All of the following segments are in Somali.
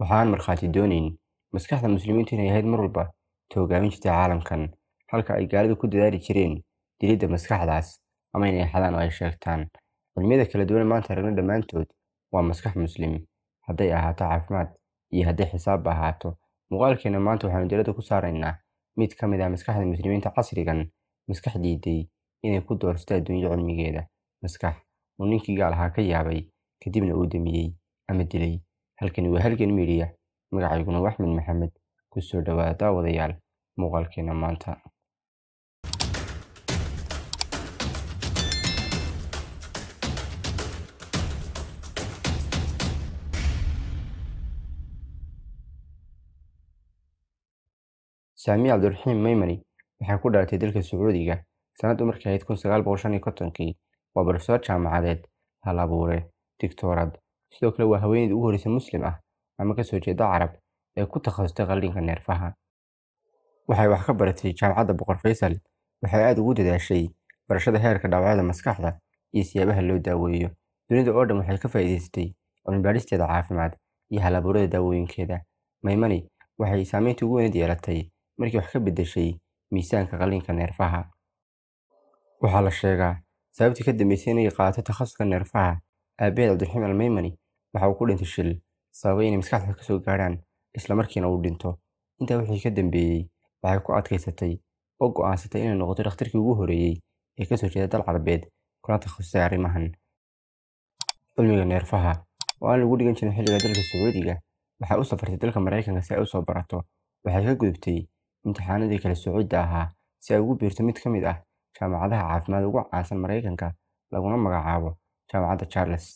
waxaan markhaati doonayn maskaxda muslimiintu inay ahayd mar walba ta hogaamin jirtay caalamkan halka ay gaalidu ku dadaali jireen dilidda maskaxdaas ama inay xadaan oo ay sheegtaan. Cilmiyada kala duwan maanta aragno dhammaantood waa maskax muslim. Hadday ahaato caafimaad iyo hadday xisaabba ahaato muuqaalkeena maanta waxaanu diradda ku saaraynaa mid ka mid ah maskaxda muslimiinta casrigan maskax diiday inay ku doorsato adduunyo cilmigeeda maskax uu ninkii gaal ahaa ka yaabay kadibna uu damiyey ama dilay halkani waa halgan midiya magacayguna waa axmed maxamed. Ku soo dhowaada daawadayaal muuqaalkeena maanta. Saamiye cabdiraxiim maymani waxay ku dhalatay dalka sacuudiga sanaddu markay ahayd kun sagaal boqol shan iyo kontonkii. Waa barofesoor jaamacadeed hal abuure digtoorad sidoo kale waa haweeneydii ugu horreysay muslim ah ama ka soo jeeda carab ee ku takhasustay qalliinka neerfaha. Waxay wax ka baratay jaamacadda boqor faysal waxay aada ugu dadaashay barashada heerka dhaawacyada maskaxda iyo siyaabaha loo daaweeyo. Dunida oo dhan waxay ka faa'iidaysatay cilmibaadhisteeda caafimaad iyo halabuurada daawooyinkeeda. Maymani waxay saameynta ugu weynad yeelatay markii wax ka beddeshay miisaanka qalliinka neerfaha. Waxaa la sheegaa sababtii ka dambeysay inay qaadato takhasuska neerfaha aabaheed cabdiraxiim almaymani waxa uu ku dhintay shil? Sababay inay maskaxda ka soo gaadhaan islamarkiina uu dhinto. Intaa wixii ka dambeeyey waxay ku adkaysatay oo go'aansatay inay noqoto dhakhtarkii ugu horreeyey ee ka soo jeeda dal carabeed. Kuna takhasusay arrimahan. Cilmiga neerfaha oo aan lagu dhigan jirin xilliga dalka sacuudiga waxay u safartay dalka maraykanka si ay u soo barato. Waxay ka gudubtay imtixaanadii kala soocidda ahaa si ay ugu biirto mid ka mid ah jaamacadaha caafimaad ugu caansan maraykanka laguna magacaabo jaamacadda charles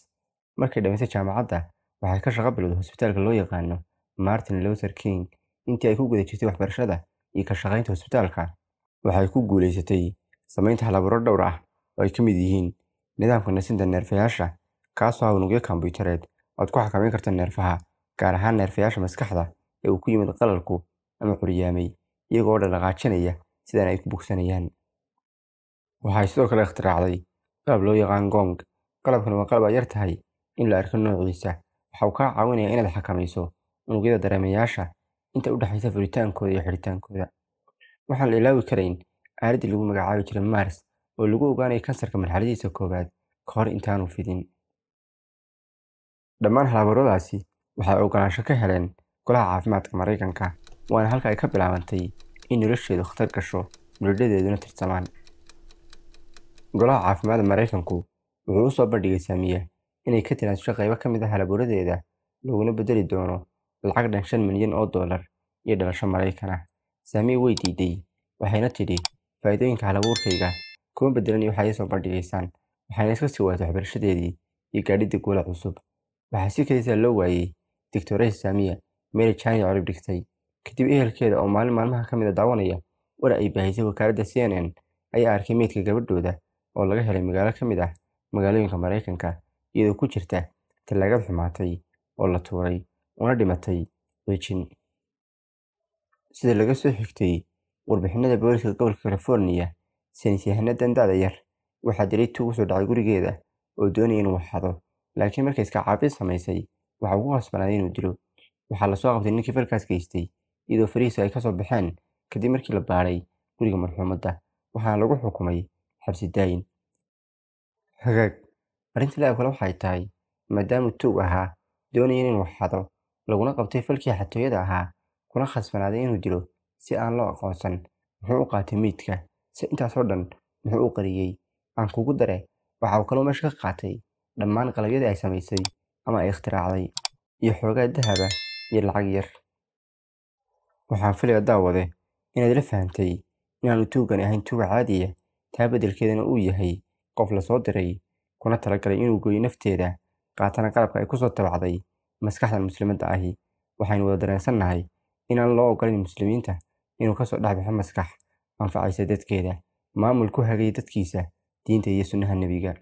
markay dhammaysay jaamacadda waxay ka shaqo bilowday hosbitaalka loo yaqaano martin luther king. Intii ay ku guda jirtay waxbarashada iyo ka shaqaynta hosbitaalka waxay ku guulaysatay samaynta halabuuro dhowr ah oo ay ka mid yihiin nidaamka nasinta neerfayaasha kaasoo ah unugyo kombyuutareed oad ku xakamayn karta neerfaha gaar ahaan neerfayaasha maskaxda ee uu ku yimid qalalku ama curyaamay iyagoo o dhaqaajinaya sidaan ay ku bogsanayaan. Waxay sidoo kale ikhtiraacday qalab loo yaqaan gong. Qalabkan waa qalab ay yar tahay in la arko noociisa waxa kaa caawinaya inaad xakamayso unugyada dareemayaasha inta u dhexaysa furitaankooda iyo xidhitaankooda. Waxaan la ilaawi karayn aaladdii lagu magacaabi jiray mars oo lagu ogaanaya kansarka marxaladiisa koowaad ka hor intaanu fidin. Dhammaan halabuuradaasi waxay ogolaansho ka heleen golaha caafimaadka maraykanka waana halka ay ka bilaabantay in nolosheedu khatar gasho muladhadeeduna tirsamaan. Golaha caafimaadda maraykanku wuxuu u soo bandhigay saamiya inay ka tanaasusho qaybo ka mid ah halabuuradeeda looguna beddeli doono lacag dhan shan milyan oo dollar iyo dhalasho maraykan ah. Saamiya way diiday waxayna tidhi faa'iidooyinka halabuurkayga kuma beddelani waxay soo bandhigaysaan waxayna iska sii waatay waxbarashadeedii iyo gaadhidda guula cusub. Waxaa si kadiisa loo waayey digtoresa saamiya mary jani colib dhigtay. Kadib ehelkeeda oo maalin maalmaha ka mid a daawanaya war ay baahisay wakaaladda c n n ayaa arkay meydka gabadhooda oo laga helay magaalo ka mid ah magaalooyinka maraykanka iyadoo ku jirta tallaagad xumaatay oo la tuuray una dhimatay wejin sida laga soo xigtay warbixinada booliska gobolka californiya saynisyahanadan da'da yar waxaa dilay tuug u soo dhacay gurigeeda oo doonaya inuu xado laakiin markay iska caabid samaysay waxa uu ku khasbanaaday inuu dilo. Waxaa la soo qabtay ninkii falkaas geystay iyadoo farihiisa ay ka soo baxeen kadib markii la baadhay guriga marxuumadda waxaana lagu xukumay xabsi daayin. Hagaag arrinta laab kale waxay tahay maadaamuu tuug ahaa doonaya inuu xado laguna qabtay falkii xatooyada ahaa kuna khasbanaaday inuu dilo si aan loo aqoonsan. Muxuu u qaatay meydka si intaasoo dhan muxuu u qariyey aan kugu dare waxa uu kaloo meesha ka qaatay dhammaan qalabyadii ay samaysay ama ay ikhtiraacday iyo xoogaa dahaba iyo lacag yar. Waxaan filaya daawade inaad la fahantay inaanu tuugani ahayn tuuga caadiya taa beddelkeedana uu yahay qof la soo diray kuna talagalay inuu gooyo nafteeda qaatana qalabka ay ku soo tabacday maskaxdan muslimadda ahi. Waxaynu wada dareensannahay inaan loo ogolayn muslimiinta inuu ka soo dhexbaxo maskax anfacaysa dadkeeda maamul ku hagay dadkiisa diinta iyo sunnaha nebiga.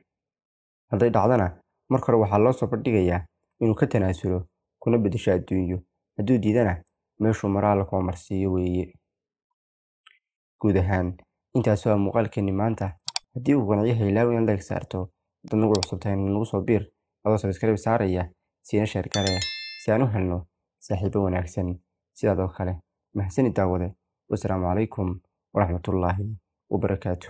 Hadday dhacdana marka hore waxaa loo soo bandhigayaa inuu ka tanaasulo kuna beddesho adduunyo. Hadduu diidana meeshuu maraala kuma marsiiyo weeye. Guud ahaan intaas waa muuqaalkeenni maanta haddii uu qanciyo haylaaw inaad leeg saarto dadna wuu cusubtahay nagu soo biir adoo sabskrib saaraya siina sheer si aan u helno saaxiibo wanaagsan sidaad oo kale mahasani daawade wasalaamu calaykum waraxmatullaahi wabarakaatu